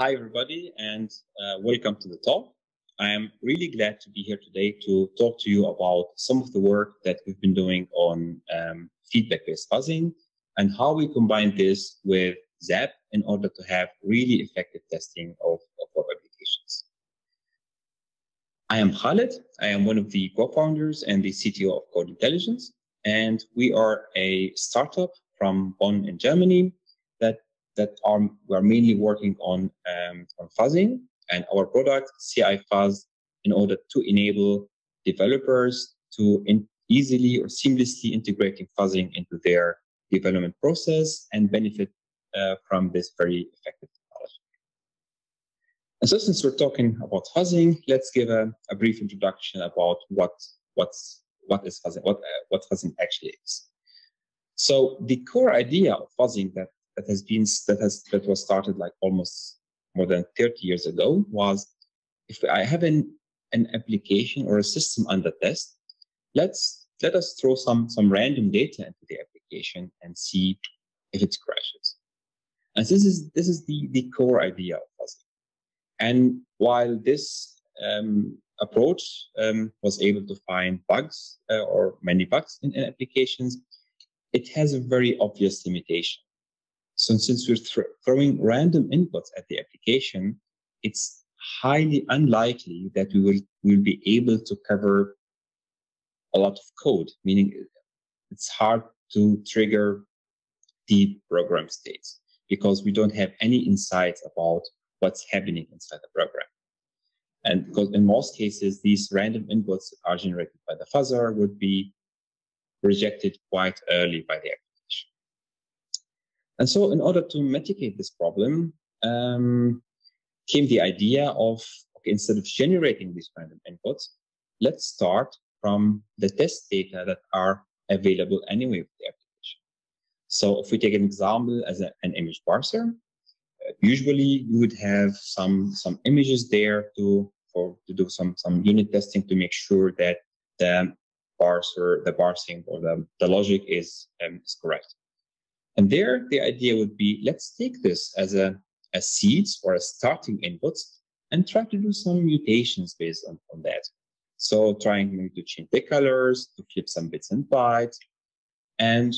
Hi, everybody, and uh, welcome to the talk. I am really glad to be here today to talk to you about some of the work that we've been doing on um, feedback-based fuzzing and how we combine this with ZAP in order to have really effective testing of, of web applications. I am Khaled. I am one of the co-founders and the CTO of Code Intelligence, and we are a startup from Bonn in Germany that are we are mainly working on um, on fuzzing and our product CI Fuzz in order to enable developers to in easily or seamlessly integrating fuzzing into their development process and benefit uh, from this very effective technology. And so since we're talking about fuzzing, let's give a, a brief introduction about what what's what is fuzzing, what uh, what fuzzing actually is. So the core idea of fuzzing that that has been that has that was started like almost more than 30 years ago was if I have an an application or a system under test, let's let us throw some some random data into the application and see if it crashes. And this is this is the the core idea of fuzzing. And while this um, approach um, was able to find bugs uh, or many bugs in, in applications, it has a very obvious limitation. So since we're th throwing random inputs at the application, it's highly unlikely that we will, will be able to cover a lot of code, meaning it's hard to trigger deep program states because we don't have any insights about what's happening inside the program. And because in most cases, these random inputs that are generated by the fuzzer would be rejected quite early by the and so, in order to mitigate this problem, um, came the idea of okay, instead of generating these random inputs, let's start from the test data that are available anyway with the application. So, if we take an example as a, an image parser, uh, usually you would have some some images there to for to do some some unit testing to make sure that the parser, the parsing or the, the logic is, um, is correct. And there, the idea would be let's take this as a as seeds or a starting inputs and try to do some mutations based on, on that. So trying to change the colors, to flip some bits and bytes, and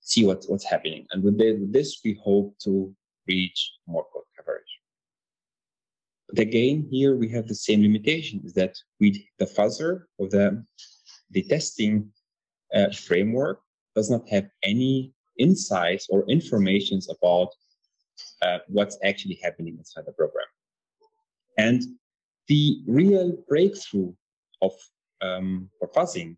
see what, what's happening. And with, with this, we hope to reach more code coverage. But again, here we have the same limitation is that we the fuzzer or the the testing uh, framework does not have any insights or informations about uh, what's actually happening inside the program. And the real breakthrough of um, for fuzzing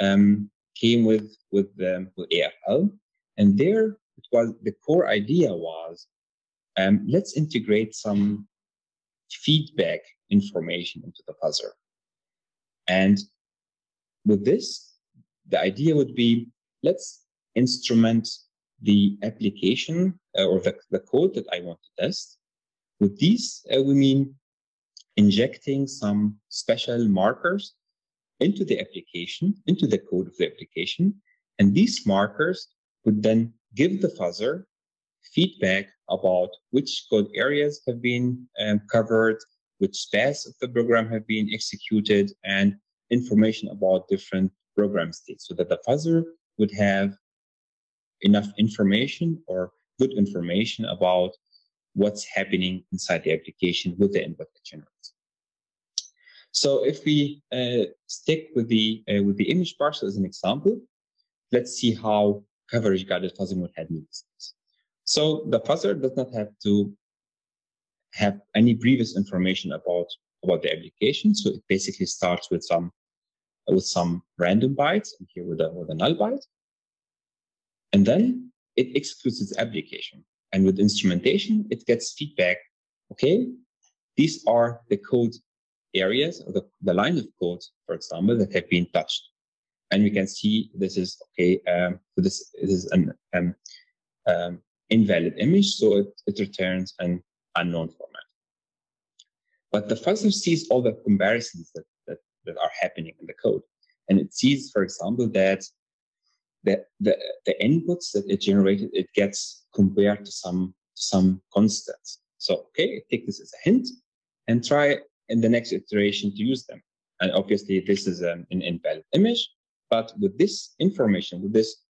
um, came with with, um, with AFL, and there it was the core idea was um, let's integrate some feedback information into the fuzzer, and with this, the idea would be let's instrument the application uh, or the, the code that I want to test. With these, uh, we mean injecting some special markers into the application, into the code of the application. And these markers would then give the fuzzer feedback about which code areas have been um, covered, which paths of the program have been executed, and information about different program states so that the fuzzer would have enough information or good information about what's happening inside the application with the input it generates. So if we uh, stick with the uh, with the image parser as an example, let's see how coverage guided fuzzing would handle this. So the fuzzer does not have to have any previous information about about the application. So it basically starts with some with some random bytes, and here with a with a null byte, and then it executes its application. And with instrumentation, it gets feedback. Okay, these are the code areas or the, the line of code, for example, that have been touched. And we can see this is okay. Um, so this, this is an um, um, invalid image, so it, it returns an unknown format. But the fuzzer sees all the comparisons that, that, that are happening in the code. And it sees, for example, that the, the, inputs that it generated, it gets compared to some, some constants. So, okay, take this as a hint and try in the next iteration to use them. And obviously, this is an, an invalid image, but with this information, with this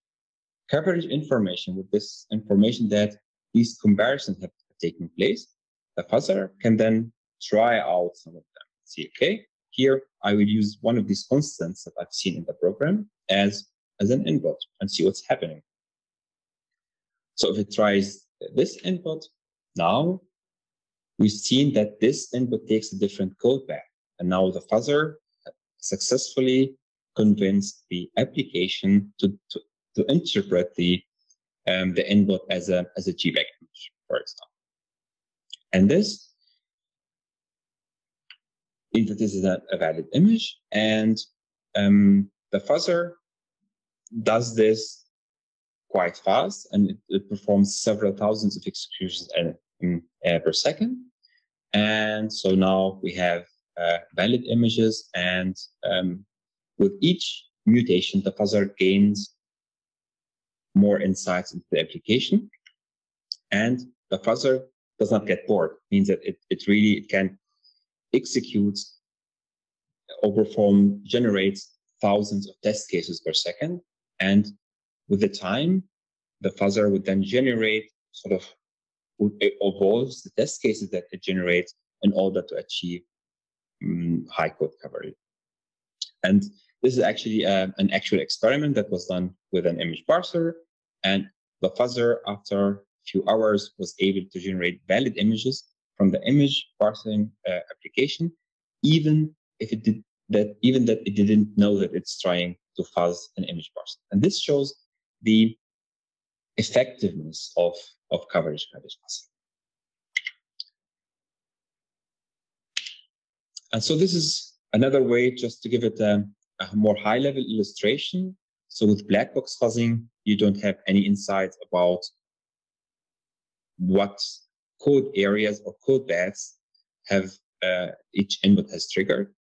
coverage information, with this information that these comparisons have taken place, the fuzzer can then try out some of them. See, okay, here I will use one of these constants that I've seen in the program as, as an input and see what's happening. So if it tries this input, now we've seen that this input takes a different code back. And now the fuzzer successfully convinced the application to, to, to interpret the, um, the input as a, as a JPEG image, for example. And this that this is a, a valid image. And um, the fuzzer does this quite fast and it, it performs several thousands of executions uh, per second. And so now we have uh, valid images and um, with each mutation, the fuzzer gains more insights into the application. And the fuzzer does not get bored, it means that it, it really it can execute or perform, generates thousands of test cases per second. And with the time, the fuzzer would then generate sort of evolves the test cases that it generates in order to achieve um, high code coverage. And this is actually uh, an actual experiment that was done with an image parser. And the fuzzer, after a few hours, was able to generate valid images from the image parsing uh, application, even if it did that, even that it didn't know that it's trying to fuzz an image parser. And this shows the effectiveness of, of coverage garbage. And so this is another way just to give it a, a more high level illustration. So with black box fuzzing, you don't have any insights about what code areas or code paths have uh, each input has triggered.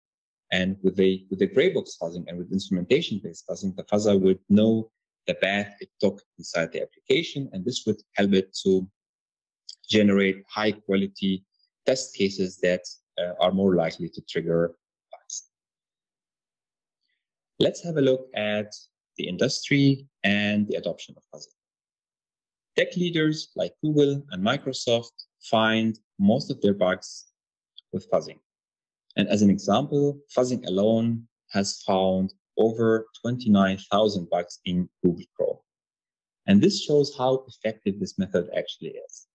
And with the with the gray box fuzzing and with instrumentation based fuzzing, the fuzzer would know the path it took inside the application, and this would help it to generate high quality test cases that uh, are more likely to trigger bugs. Let's have a look at the industry and the adoption of fuzzing. Tech leaders like Google and Microsoft find most of their bugs with fuzzing. And as an example, fuzzing alone has found over 29,000 bugs in Google Chrome. And this shows how effective this method actually is.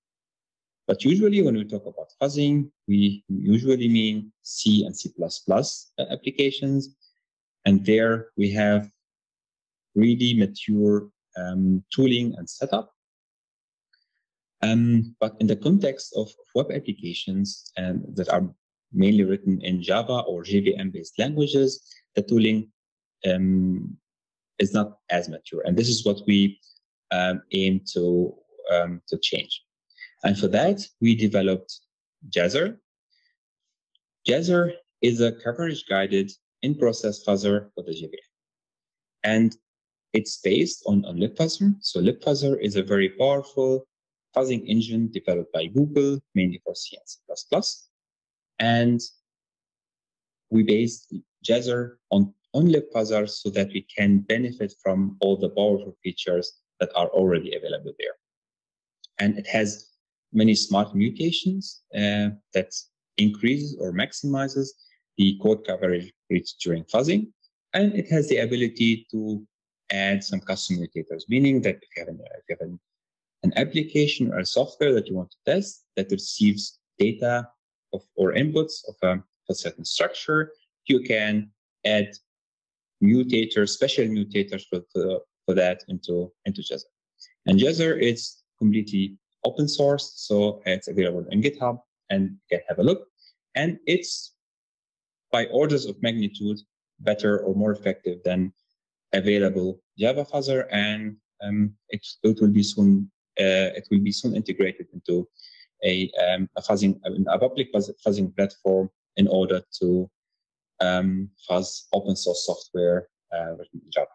But usually when we talk about fuzzing, we usually mean C and C++ applications. And there we have really mature um, tooling and setup. Um, but in the context of, web applications um, that are mainly written in Java or JVM-based languages, the tooling um, is not as mature. And this is what we um, aim to, um, to change. And for that, we developed Jazzer. Jazzer is a coverage guided in-process fuzzer for the JVM. And it's based on, on LibFuzzer. So LibFuzzer is a very powerful fuzzing engine developed by Google, mainly for C and C++. And we based Jazzer on LibFuzzer so that we can benefit from all the powerful features that are already available there. And it has many smart mutations uh, that increases or maximizes the code coverage reached during fuzzing. And it has the ability to add some custom mutators, meaning that if you have, an, if you have an, an application or a software that you want to test that receives data of or inputs of a, a certain structure, you can add mutators, special mutators for, for, that into, into Jazzer. And Jazzer is completely open source, so it's available in GitHub and you can have a look. And it's by orders of magnitude better or more effective than available Java fuzzer, and um, it, it will be soon uh, it will be soon integrated into a, um, a fuzzing a public fuzzing platform in order to um, fuzz open source software uh, written in Java.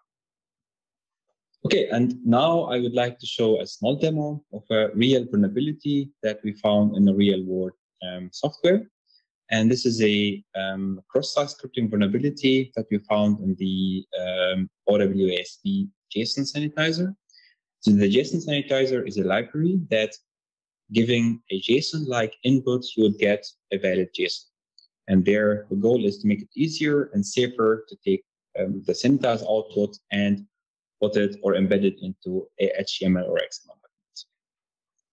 Okay, and now I would like to show a small demo of a real vulnerability that we found in the real world um, software. And this is a um, cross-site scripting vulnerability that we found in the um, OWASP JSON sanitizer. So the JSON sanitizer is a library that giving a JSON-like input, you would get a valid JSON. And there, the goal is to make it easier and safer to take um, the sanitized output and put it or embed it into a HTML or XML document.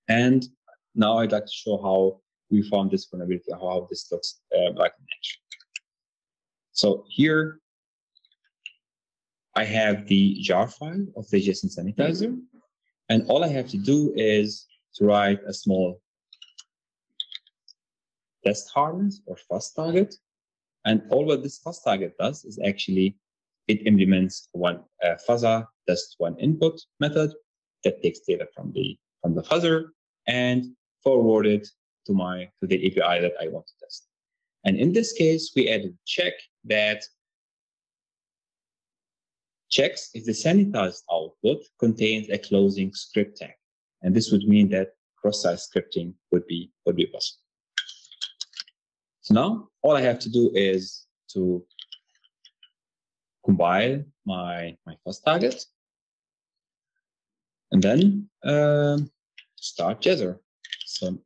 And now I'd like to show how we found this vulnerability, how this looks uh, like in action. So here I have the jar file of the JSON sanitizer. And all I have to do is to write a small test harness or fuzz target. And all what this fuzz target does is actually it implements one uh, fuzzer test one input method that takes data from the from the fuzzer and forward it to my to the API that I want to test. And in this case, we added check that checks if the sanitized output contains a closing script tag. And this would mean that cross-site scripting would be would be possible. So now all I have to do is to compile my my fuzz target and then um, start Jazzer. So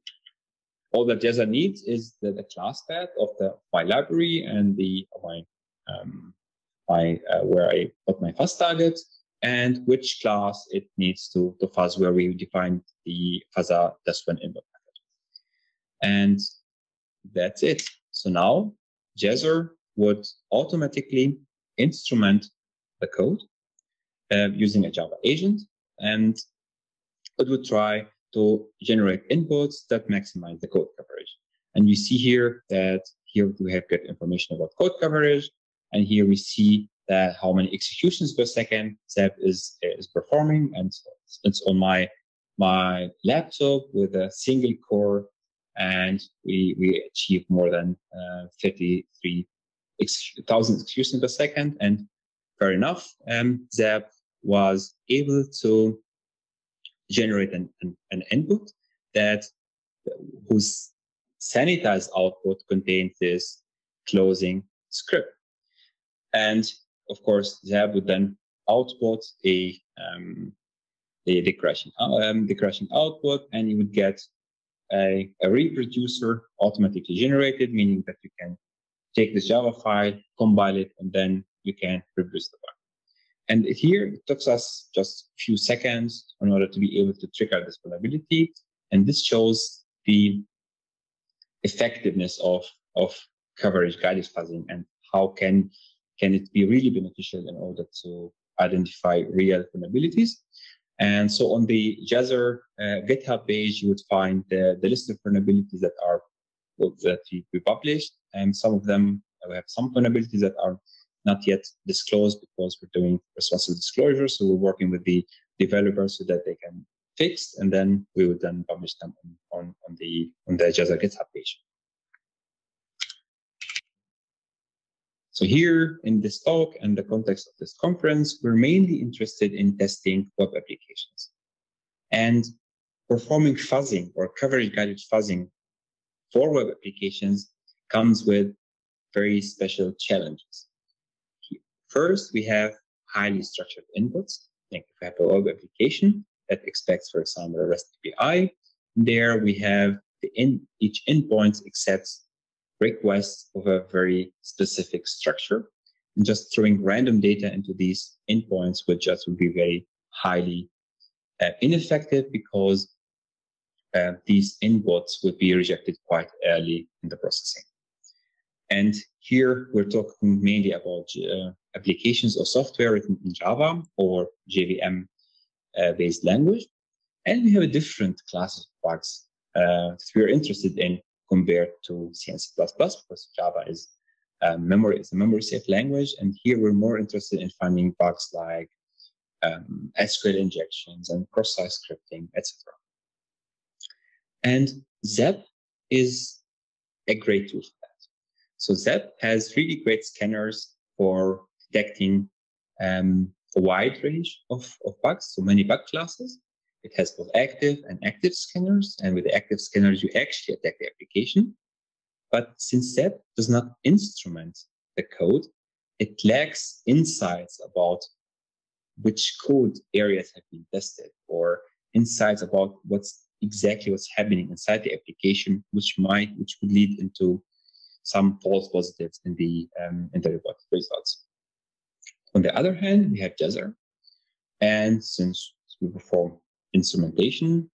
all that Jazzer needs is the, the class path of the my library and the my um, my uh, where I put my fuzz target and which class it needs to, fuzz where we define the fuzzer test one input method. And that's it. So now Jazzer would automatically instrument the code uh, using a Java agent and it would try to generate inputs that maximize the code coverage. And you see here that here we have good information about code coverage. And here we see that how many executions per second Zep is, is performing. And it's on my, my laptop with a single core. And we, we achieve more than uh, 53,000 executions per second. And fair enough, um, Zep was able to generate an, an, an input that whose sanitized output contains this closing script. And of course, Zap would then output a um, the, the crashing um, the crashing output, and you would get a, a reproducer automatically generated, meaning that you can take this Java file, compile it, and then you can reproduce the file. And here it took us just a few seconds in order to be able to trigger this vulnerability. And this shows the effectiveness of, of coverage guided fuzzing and how can, can it be really beneficial in order to identify real vulnerabilities. And so on the Jazzer uh, GitHub page, you would find the, the list of vulnerabilities that are that we published, and some of them we have some vulnerabilities that are not yet disclosed because we're doing responsive disclosure. So we're working with the developers so that they can fix, and then we would then publish them on, on, on the on the Jazzer GitHub page. So here in this talk and the context of this conference, we're mainly interested in testing web applications. And performing fuzzing or coverage guided fuzzing for web applications comes with very special challenges. First, we have highly structured inputs. Think if we have a web application that expects, for example, a REST API. There we have the in, each endpoint accepts requests of a very specific structure. And just throwing random data into these endpoints would just would be very highly uh, ineffective because uh, these inputs would be rejected quite early in the processing. And here we're talking mainly about uh, applications or software written in Java or JVM uh, based language. And we have a different class of bugs uh, that we're interested in compared to C and C++ because Java is a memory, it's a memory safe language. And here we're more interested in finding bugs like um, SQL injections and cross-site scripting, etc. And ZAP is a great tool for that. So ZAP has really great scanners for detecting um, a wide range of, of bugs, so many bug classes. It has both active and active scanners, and with the active scanners, you actually attack the application. But since that does not instrument the code, it lacks insights about which code areas have been tested or insights about what's exactly what's happening inside the application, which might, which would lead into some false positives in the um, in the results. On the other hand, we have Jazzer, and since we perform instrumentation,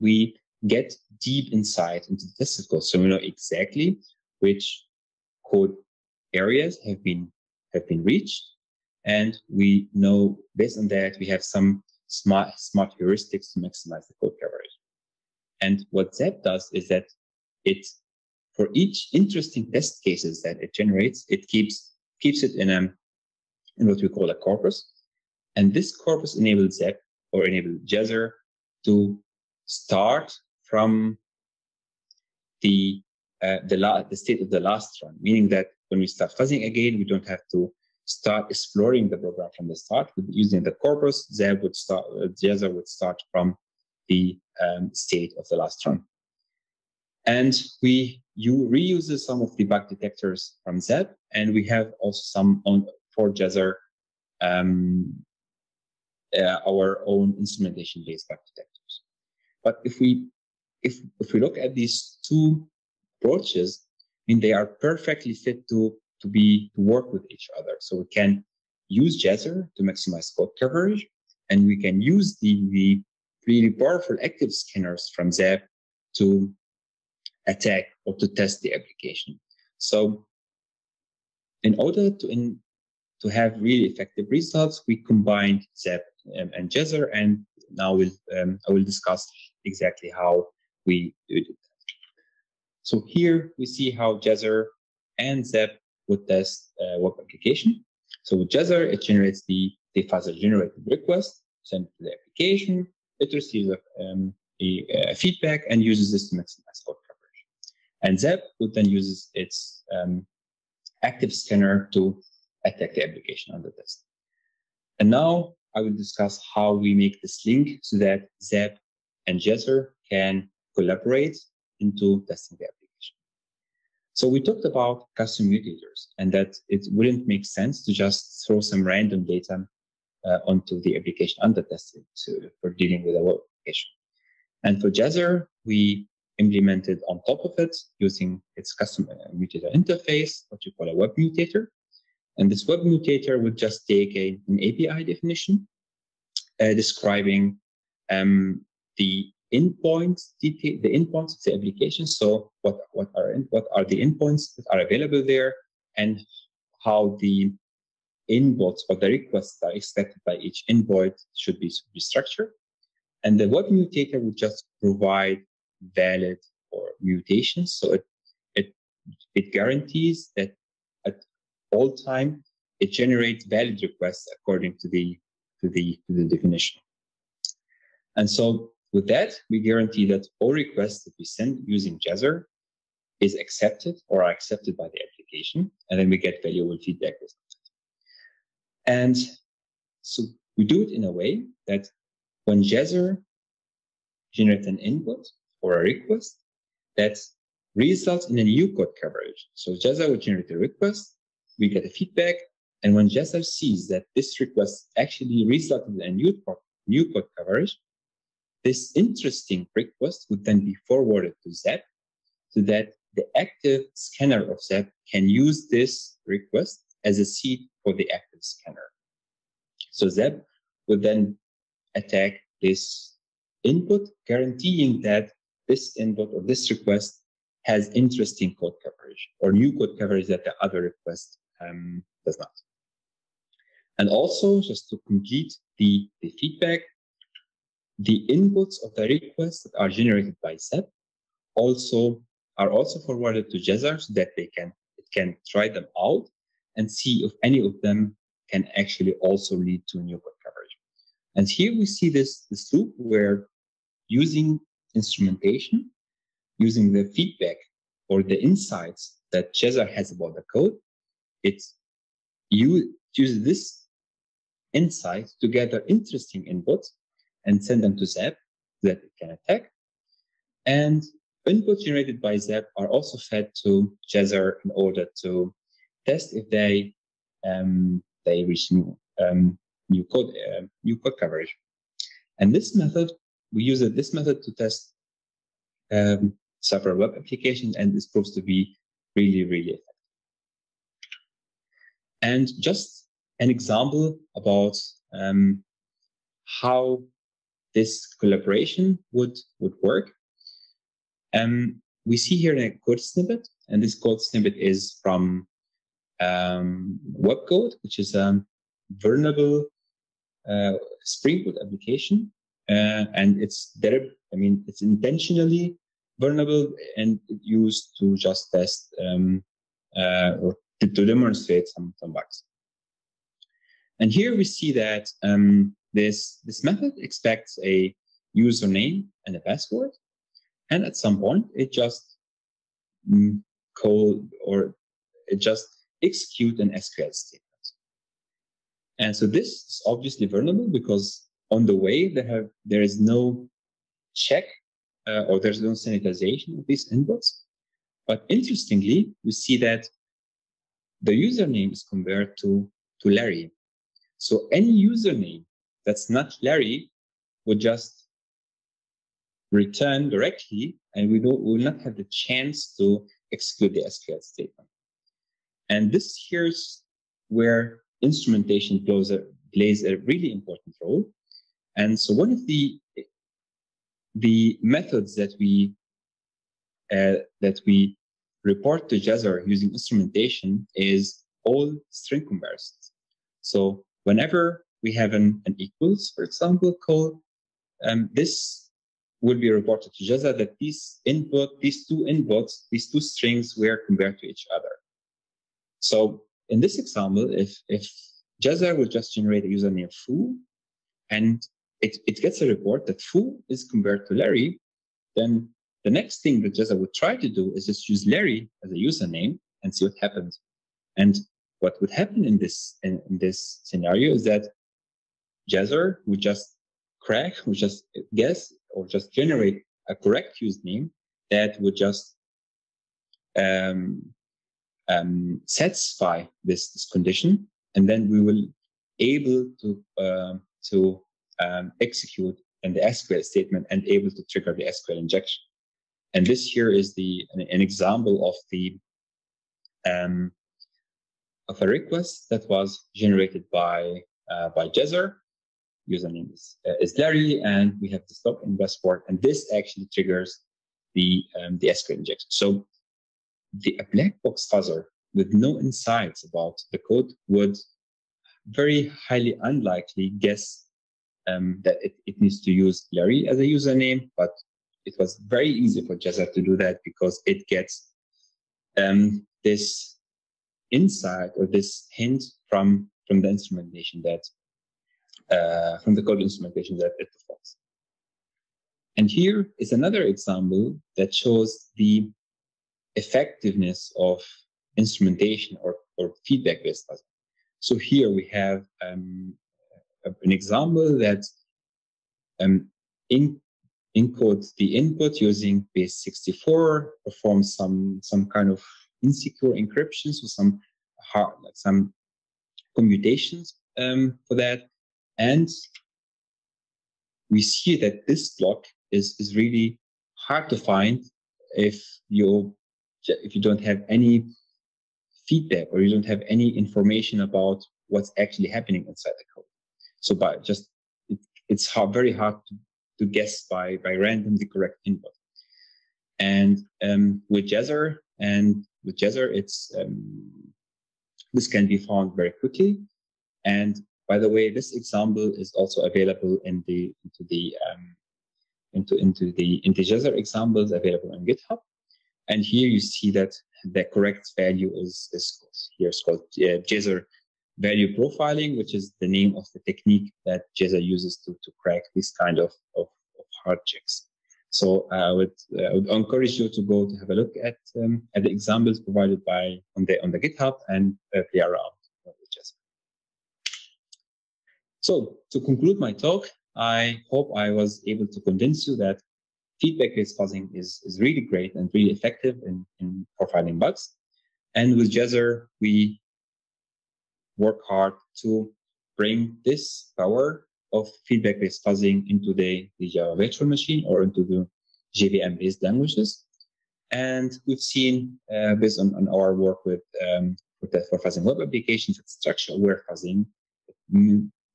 we get deep insight into the tested code, so we know exactly which code areas have been have been reached, and we know based on that we have some smart smart heuristics to maximize the code coverage. And what ZAP does is that it, for each interesting test cases that it generates, it keeps keeps it in a in what we call a corpus. And this corpus enables ZAP or enables Jazzer to start from the uh, the, la- the state of the last run, meaning that when we start fuzzing again, we don't have to start exploring the program from the start. Using the corpus, ZAP would start, uh, Jazzer would start from the um, state of the last run. And we you reuse some of the bug detectors from ZAP, and we have also some on for Jazzer, um, uh, our own instrumentation-based architectures. But if we if if we look at these two approaches, I mean they are perfectly fit to to be to work with each other. So we can use Jazzer to maximize code coverage, and we can use the, the really powerful active scanners from Zap to attack or to test the application. So in order to in, to have really effective results, we combined ZAP and, and Jazzer, and now we'll, um, I will discuss exactly how we do it. So here we see how Jazzer and ZAP would test uh, web application. So with Jazzer, it generates the, the fuzzer generated request, sent to the application, it receives a, um, a, a, feedback and uses this to maximize code coverage. And ZAP would then uses its um, active scanner to attack the application under test. And now I will discuss how we make this link so that ZAP and Jazzer can collaborate into testing the application. So we talked about custom mutators and that it wouldn't make sense to just throw some random data uh, onto the application under testing to, for dealing with a web application. And for Jazzer, we implemented on top of it using its custom uh, mutator interface, what you call a web mutator. And this web mutator would just take a, an API definition uh, describing um, the endpoints, the endpoints of the application. So what, what are what are the endpoints that are available there, and how the inputs or the requests that are expected by each input should be, structured. And the web mutator would just provide valid or mutations. So it, it, it guarantees that at all time it generates valid requests according to the, to the, to the definition. And so with that, we guarantee that all requests that we send using Jazzer is accepted or are accepted by the application. And then we get valuable feedback and so we do it in a way that when Jazzer generates an input or a request, that results in a new code coverage. So Jazzer will generate a request, we get a feedback, and when Jazzer sees that this request actually resulted in a new, new code coverage, this interesting request would then be forwarded to ZAP so that the active scanner of ZAP can use this request as a seed for the active scanner. So ZAP would then attack this input, guaranteeing that this input or this request has interesting code coverage or new code coverage that the other request um, does not. And also, just to complete the, the feedback, the inputs of the requests that are generated by ZAP also are also forwarded to Jazzer so that they can it can try them out and see if any of them can actually also lead to new code coverage. And here we see this, this loop where using instrumentation, using the feedback or the insights that Jazzer has about the code, it you use this insight to gather interesting inputs and send them to Zap that it can attack. And inputs generated by Zap are also fed to Jazzer in order to test if they um, they reach new um, new code uh, new code coverage. And this method we use this method to test um, several web applications, and this proves to be really really effective. And just an example about um, how this collaboration would would work. Um, we see here a code snippet, and this code snippet is from um, WebGoat, which is a vulnerable uh, Spring Boot application, uh, and it's there. I mean, it's intentionally vulnerable and used to just test um, uh, or to, to, demonstrate some, some bugs. And here we see that um, this, this method expects a username and a password. And at some point, it just mm, call or it just execute an SQL statement. And so this is obviously vulnerable because on the way there have there is no check uh, or there's no sanitization of these inputs. But interestingly, we see that the username is compared to, to Larry. So any username that's not Larry would just return directly and we, don't, we will not have the chance to execute the SQL statement. And this here's where instrumentation plays a, plays a really important role. And so one of the the methods that we uh, that we report to Jazzer using instrumentation is all string comparisons. So whenever we have an, an equals, for example, call, um, this will be reported to Jazzer that these input, these two inputs, these two strings were compared to each other. So in this example, if if Jazzer will just generate a username foo, and it, it gets a report that foo is compared to Larry, then the next thing that Jazzer would try to do is just use Larry as a username and see what happens. And what would happen in this in, in this scenario is that Jazzer would just crack, would just guess or just generate a correct username that would just um, um, satisfy this, this condition, and then we will able to uh, to um, execute in the SQL statement and able to trigger the SQL injection. And this here is the an, an example of the um, of a request that was generated by uh, by Jazzer. Username is, uh, is Larry, and we have the stop in Westport, and this actually triggers the um, the SQL injection. So the a black box fuzzer with no insights about the code would very highly unlikely guess um, that it, it needs to use Larry as a username, but it was very easy for Jazzer to do that because it gets um, this insight or this hint from from the instrumentation that uh, from the code instrumentation that it performs. And here is another example that shows the effectiveness of instrumentation or, or feedback-based puzzle. So here we have um, an example that um, in, encodes the input using base64, performs some some kind of insecure encryption, so some hard, like some commutations um, for that, and we see that this block is is really hard to find if you if you don't have any feedback or you don't have any information about what's actually happening inside the code. So by just it, it's hard, very hard to, to guess by by random the correct input. And um, with Jazzer and with Jazzer, it's um, this can be found very quickly. And by the way, this example is also available in the into the um, into into the into Jazzer examples available on GitHub. And here you see that the correct value is, is here it's called uh, value profiling, which is the name of the technique that Jazzer uses to, to crack this kind of, of, of hard checks. So uh, I would, uh, would encourage you to go to have a look at um, at the examples provided by on the on the GitHub and uh, play around with Jazzer. So to conclude my talk, I hope I was able to convince you that feedback-based fuzzing is, is really great and really effective in, in profiling bugs. And with Jazzer, we work hard to bring this power of feedback-based fuzzing into the, the Java virtual machine or into the JVM-based languages. And we've seen, uh, based on, on, our work with um, for, the, for fuzzing web applications, that structure-aware fuzzing,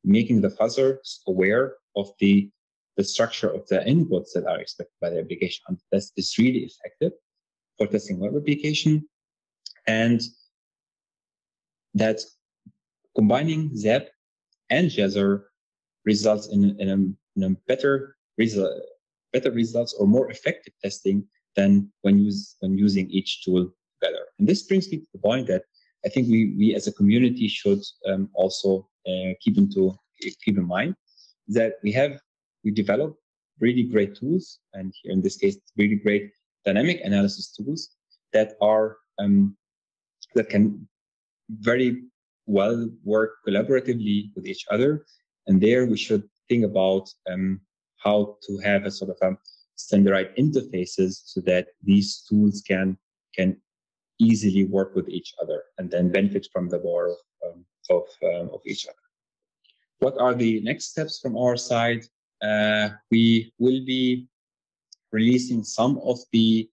making the fuzzers aware of the, the structure of the inputs that are expected by the application. And that's is really effective for testing web application. And that combining ZAP and Jazzer results in, in, a, in a better better results or more effective testing than when use when using each tool together. And this brings me to the point that I think we we as a community should um, also uh, keep into keep in mind that we have we develop really great tools, and here in this case, really great dynamic analysis tools that are um, that can very well work collaboratively with each other. And there we should think about um, how to have a sort of a standardized interfaces so that these tools can can easily work with each other and then benefit from the of um, of, um, of each other. What are the next steps from our side? Uh, we will be releasing some of the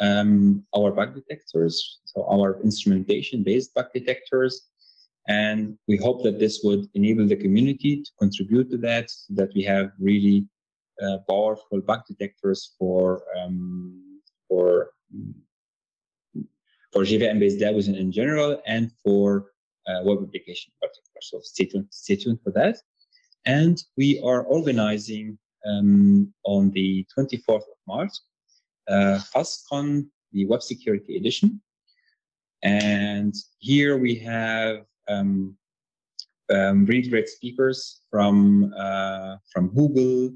um, our bug detectors, so our instrumentation-based bug detectors, and we hope that this would enable the community to contribute to that, so that we have really uh, powerful bug detectors for um, for for JVM-based DAOs in general and for uh, web application in particular. So stay tuned, stay tuned for that. And we are organizing um, on the 24th of March, uh, FuzzCon, the Web Security Edition. And here we have um, um, really great speakers from uh, from Google,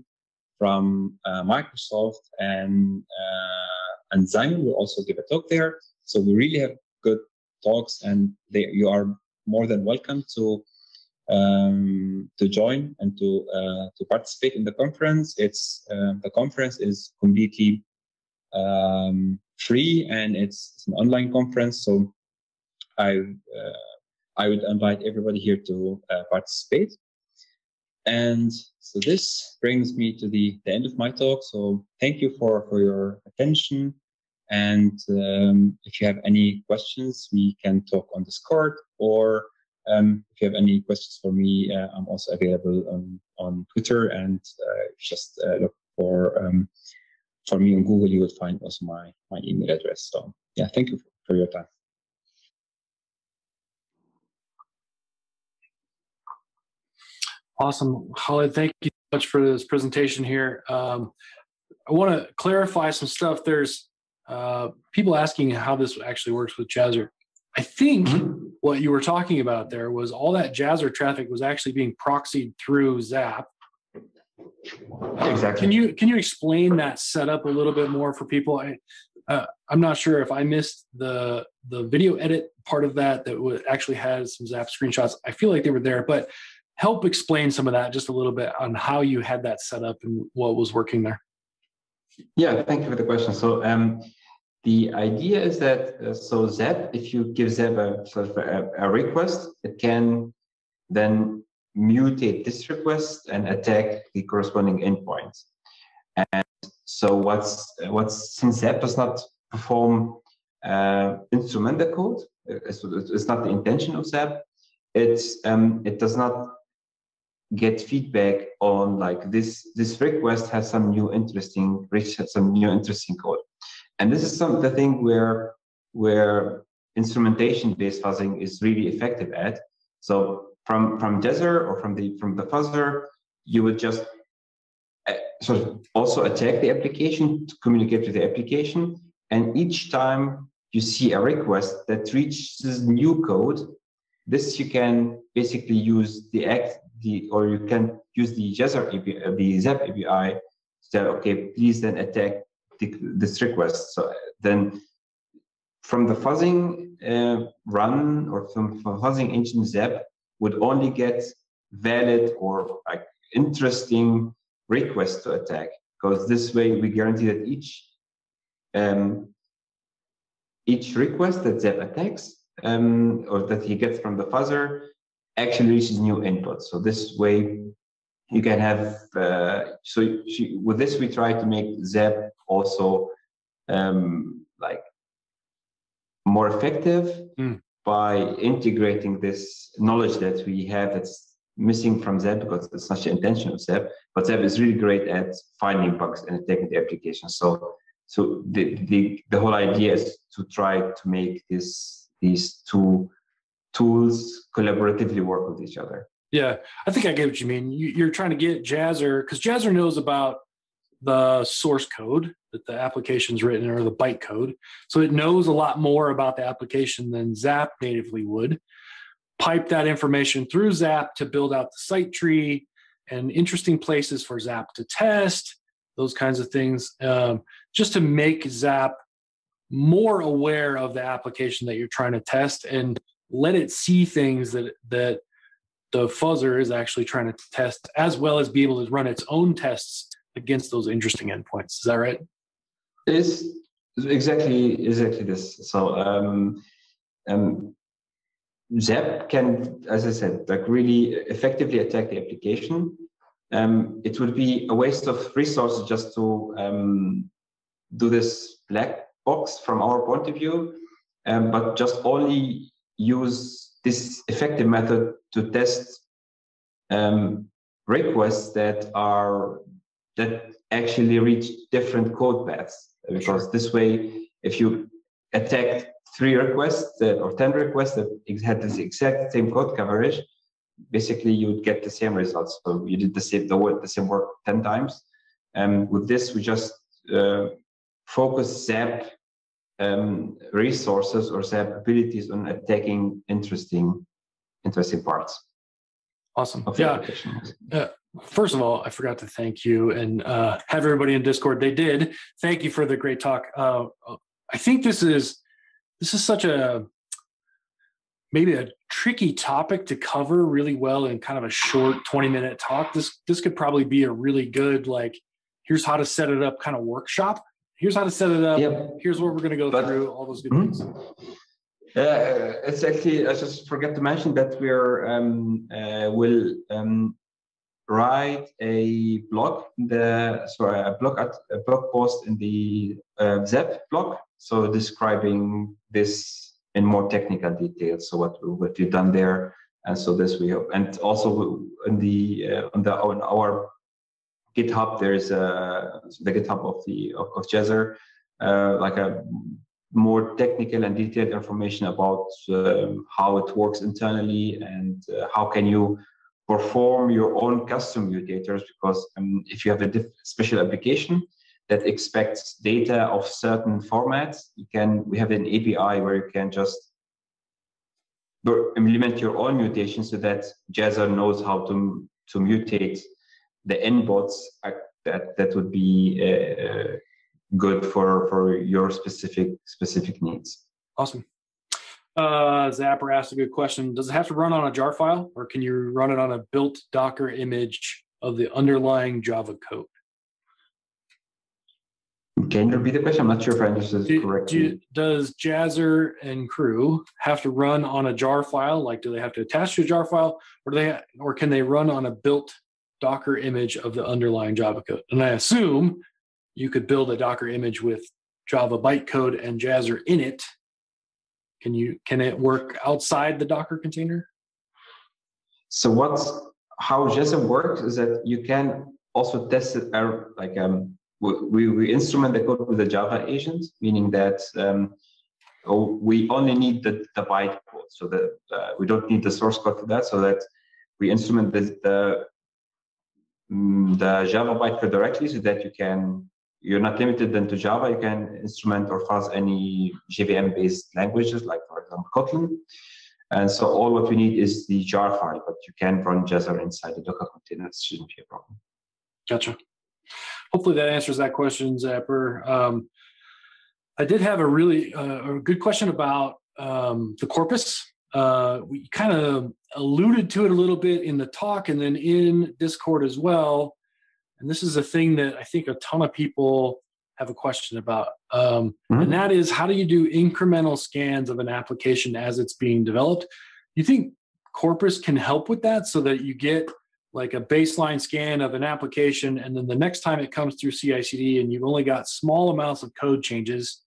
from uh, Microsoft, and uh, and Simon will also give a talk there. So we really have good talks, and they, you are more than welcome to um, to join and to uh, to participate in the conference. It's uh, the conference is completely um, free and it's, it's, an online conference. So I uh, I would invite everybody here to uh, participate. And so this brings me to the, the end of my talk. So thank you for, for your attention. And um, if you have any questions, we can talk on Discord or um, if you have any questions for me, uh, I'm also available on, on Twitter and uh, just uh, look for um, for me on Google. You will find also my my email address. So yeah, thank you for your time. Awesome, Khalid. Thank you so much for this presentation here. Um, I want to clarify some stuff. There's uh, people asking how this actually works with Jazzer. I think mm-hmm. what you were talking about there was all that Jazzer traffic was actually being proxied through Zap. Exactly. Can you can you explain that setup a little bit more for people? I uh, I'm not sure if I missed the the video edit part of that that w- actually has some Zap screenshots. I feel like they were there, but help explain some of that just a little bit on how you had that set up and what was working there. Yeah, thank you for the question. So um, the idea is that uh, so Zap, if you give Zap a sort of a, a, request, it can then mutate this request and attack the corresponding endpoints. And so what's what's since Zap does not perform uh, instrument the code, it's, it's, not the intention of Zap. It's um, it does not get feedback on like this this request has some new interesting rich some new interesting code and this is some the thing where where instrumentation based fuzzing is really effective at. So from from Jazzer or from the from the fuzzer, you would just uh, sort of also attack the application to communicate with the application. And each time you see a request that reaches new code, this you can basically use the act the or you can use the Jazzer API, the Zap API to say, okay, please then attack this request. So then from the fuzzing uh, run or from, from fuzzing engine Zap would only get valid or like interesting requests to attack because this way we guarantee that each um, each request that Zap attacks um, or that he gets from the fuzzer actually reaches new inputs. So this way you can have, uh, so she, with this we try to make Zap also um, like more effective mm. by integrating this knowledge that we have that's missing from Zap because it's not the intention of Zap, but Zap is really great at finding bugs and attacking the application. So so the, the, the whole idea is to try to make this these two tools collaboratively work with each other. Yeah, I think I get what you mean. You, are trying to get Jazzer because Jazzer knows about the source code that the application's written or the bytecode, so it knows a lot more about the application than Zap natively would. Pipe that information through Zap to build out the site tree and interesting places for Zap to test those kinds of things, um, just to make Zap more aware of the application that you're trying to test and let it see things that that the fuzzer is actually trying to test, as well as be able to run its own tests against those interesting endpoints. Is that right? It's exactly exactly this. So um, um, Zap can, as I said, like really effectively attack the application um, it would be a waste of resources just to um, do this black box from our point of view, um, but just only use this effective method to test um, requests that are that actually reach different code paths. Because sure. this way, if you attack three requests that, or 10 requests that had this exact same code coverage, basically you would get the same results. So you did the same the, work, the same work 10 times. And with this, we just uh, focus Zap um, resources or Zap abilities on attacking interesting, interesting parts. Awesome. Yeah. Uh, first of all, I forgot to thank you and uh, have everybody in Discord. They did. Thank you for the great talk. Uh, I think this is this is such a maybe a tricky topic to cover really well in kind of a short 20 minute talk this this could probably be a really good like here's how to set it up kind of workshop here's how to set it up yep. here's what we're going to go but, through all those good mm-hmm. things uh, it's actually i just forget to mention that we're um, uh, will um, write a blog the sorry a blog at a blog post in the uh, zap blog so describing this in more technical details. So what what we've done there, and so this we hope, and also in the uh, on the on our GitHub there's a the GitHub of the of, of Jazzer, uh, like a more technical and detailed information about um, how it works internally and uh, how can you perform your own custom mutators because um, if you have a special application that expects data of certain formats. You can we have an API where you can just implement your own mutation so that Jazzer knows how to to mutate the inputs that that would be uh, good for for your specific specific needs. Awesome. Uh, Zapper asked a good question. Does it have to run on a jar file, or can you run it on a built Docker image of the underlying Java code? Can you repeat the question? I'm not sure if I understood do, correctly. Do, does Jazzer and crew have to run on a jar file? Like, do they have to attach to a jar file, or do they, or can they run on a built Docker image of the underlying Java code? And I assume you could build a Docker image with Java bytecode and Jazzer in it. Can you can it work outside the Docker container? So what's how Jazzer works is that you can also test it like um we, we instrument the code with a Java agent, meaning that um, oh, we only need the, the byte code, so that uh, we don't need the source code for that, so that we instrument the, the, the Java bytecode directly, so that you can you're not limited then to Java. You can instrument or fuzz any JVM-based languages, like for example Kotlin. And so all what we need is the jar file, but you can run Jazzer inside the Docker container. It shouldn't be a problem. Gotcha hopefully that answers that question, Zapper. Um, I did have a really uh, a good question about um, the corpus uh, we kind of alluded to it a little bit in the talk and then in Discord as well. And this is a thing that I think a ton of people have a question about. Um, mm-hmm. And that is how do you do incremental scans of an application as it's being developed? You think Corpus can help with that so that you get like a baseline scan of an application and then the next time it comes through CI/CD and you've only got small amounts of code changes.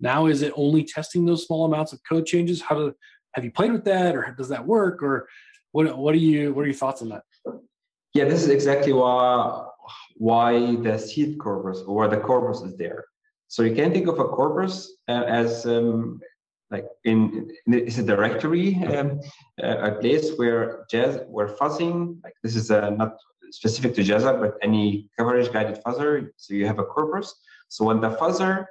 Now is it only testing those small amounts of code changes? How do have you played with that or does that work or what what are you what are your thoughts on that? Yeah, this is exactly why why the seed corpus or the corpus is there. So you can think of a corpus uh, as um, like in, in it's a directory, um, a place where jazz where fuzzing like this is uh, not specific to Jazzer, but any coverage guided fuzzer. So you have a corpus. So when the fuzzer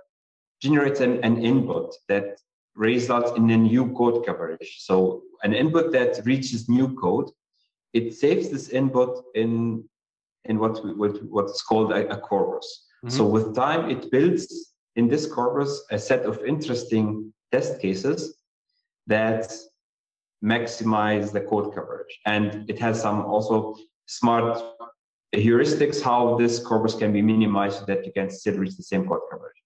generates an, an input that results in a new code coverage. So an input that reaches new code, it saves this input in in what what what's called a, a corpus. Mm-hmm. So with time, it builds in this corpus a set of interesting test cases that maximize the code coverage, and it has some also smart heuristics how this corpus can be minimized so that you can still reach the same code coverage.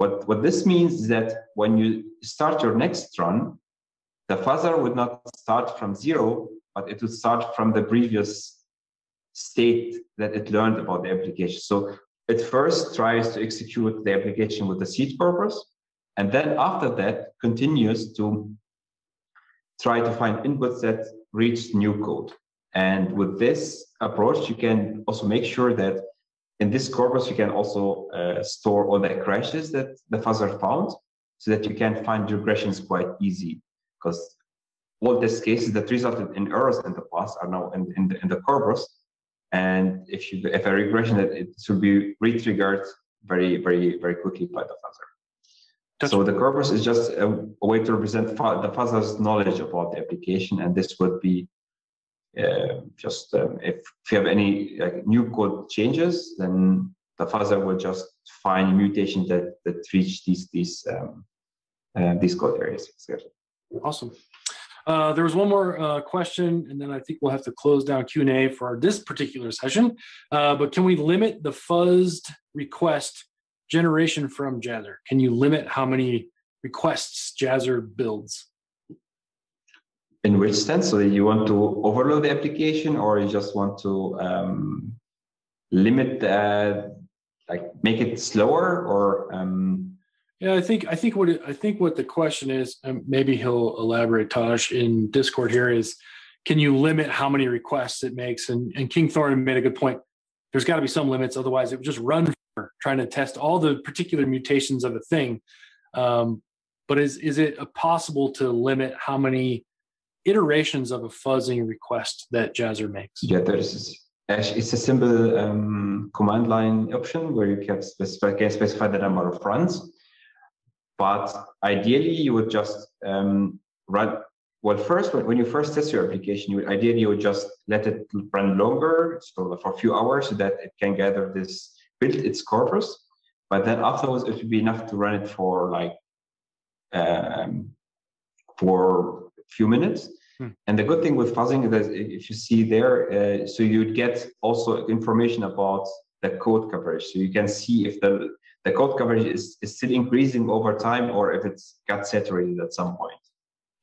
What, what this means is that when you start your next run, the fuzzer would not start from zero, but it would start from the previous state that it learned about the application. So it first tries to execute the application with the seed corpus, and then after that continues to try to find inputs that reach new code. And with this approach, you can also make sure that in this corpus, you can also uh, store all the crashes that the fuzzer found so that you can find regressions quite easy because all these cases that resulted in errors in the past are now in, in, the, in the corpus. And if you if a regression that it should be re-triggered very, very, very quickly by the fuzzer. so the corpus is just a, a way to represent the fuzzer's knowledge about the application, and this would be uh, just um, if, if you have any like, new code changes, then the fuzzer will just find mutations that that reach these these um, uh, these code areas. Awesome. Uh, there was one more uh, question, and then I think we'll have to close down Q and A for this particular session. Uh, but can we limit the fuzzed request generation from Jazzer? Can you limit how many requests Jazzer builds? In which sense? So you want to overload the application, or you just want to um, limit, like make it slower, or? Um... Yeah, I think I think what it, I think what the question is, and maybe he'll elaborate, Tosh, in Discord here is, can you limit how many requests it makes? And and King Thorn made a good point. There's got to be some limits, otherwise it would just run trying to test all the particular mutations of a thing. Um, but is is it possible to limit how many iterations of a fuzzing request that Jazzer makes? Yeah, there's it's a simple um, command line option where you can specify, can specify the number of runs. But ideally, you would just um, run. Well, first, when you first test your application, you ideally you would just let it run longer, so for a few hours, so that it can gather this, build its corpus. But then afterwards, it would be enough to run it for like um, for few minutes. Hmm. And the good thing with fuzzing is that if you see there, uh, so you'd get also information about the code coverage. So you can see if the, the code coverage is, is still increasing over time or if it's got saturated at some point.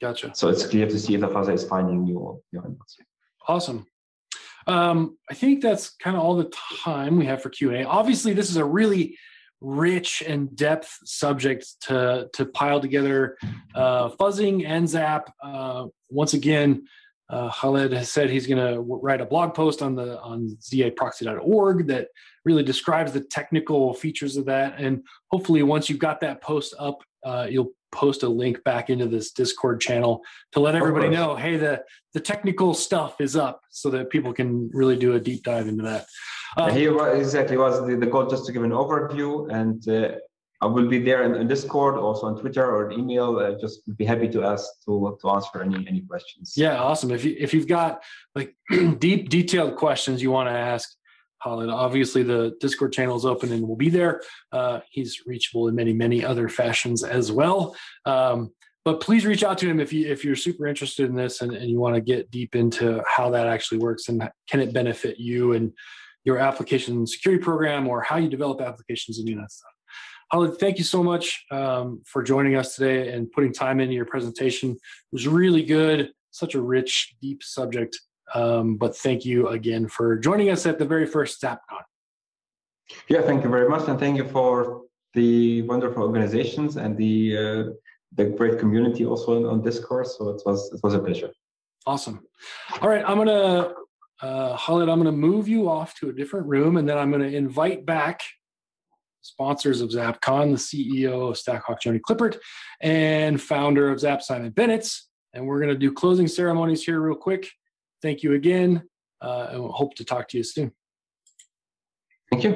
Gotcha. So it's clear to see if the fuzzer is finding new, new inputs. Awesome. Um, I think that's kind of all the time we have for Q&A. Obviously, this is a really rich and depth subject to to pile together. Uh, fuzzing and Zap. Uh, once again, uh, Khaled has said he's going to write a blog post on the on zaproxy.org that really describes the technical features of that. And hopefully, once you've got that post up, uh, you'll post a link back into this Discord channel to let everybody know, hey, the the technical stuff is up, so that people can really do a deep dive into that. Um, Here exactly was the, the goal, just to give an overview, and uh, I will be there in, in, Discord, also on Twitter or an email. Uh, just be happy to ask to to answer any any questions. Yeah, awesome. If you if you've got like deep detailed questions you want to ask, Khaled, obviously the Discord channel is open and will be there. Uh, he's reachable in many many other fashions as well. Um, but please reach out to him if you if you're super interested in this and, and you want to get deep into how that actually works and can it benefit you and your application security program or how you develop applications and do that stuff. Khaled, thank you so much um, for joining us today and putting time into your presentation. It was really good, such a rich, deep subject. Um, but thank you again for joining us at the very first ZapCon. Yeah, thank you very much, and thank you for the wonderful organizations and the uh, the great community also on, on Discord. So it was it was a pleasure. Awesome. All right, I'm gonna uh, Khaled, I'm gonna move you off to a different room, and then I'm gonna invite back sponsors of ZapCon, the CEO of StackHawk, Joni Klippert, and founder of Zap, Simon Bennett. And we're gonna do closing ceremonies here real quick. Thank you again, uh, and we'll hope to talk to you soon. Thank you.